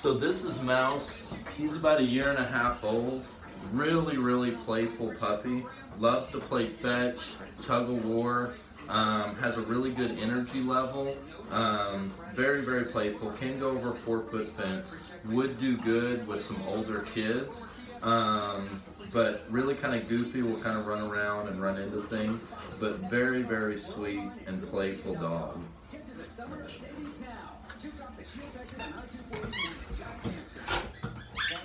So this is Mouse. He's about a year and a half old. Really, really playful puppy. Loves to play fetch, tug of war. Um, has a really good energy level. Um, very, very playful. Can go over four foot fence. Would do good with some older kids. Um, but really kind of goofy, will kind of run around and run into things. But very, very sweet and playful dog.